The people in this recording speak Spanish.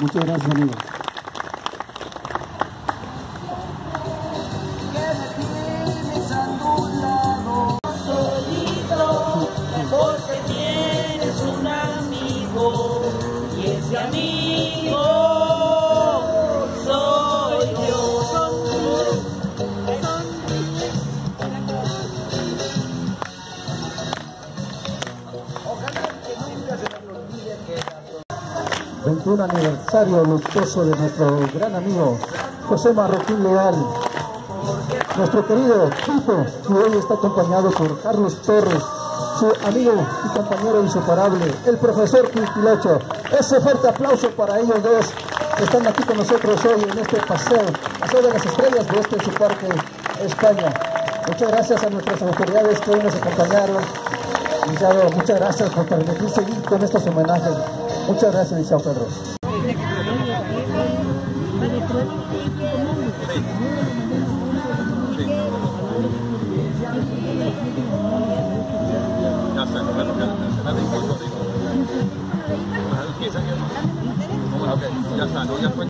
Muchas gracias, amigos. porque tienes un amigo y ese amigo 21 aniversario luctuoso de nuestro gran amigo José Marroquín Leal, nuestro querido Tito, que hoy está acompañado por Carlos Torres, su amigo y compañero inseparable, el profesor Quintilocho. Ese fuerte aplauso para ellos dos que están aquí con nosotros hoy en este paseo, paseo de las estrellas de este su parque España. Muchas gracias a nuestras autoridades que hoy nos acompañaron. Muchas gracias por permitir seguir con estos homenajes. Muchas gracias, licenciado Pedro. Ya está, no,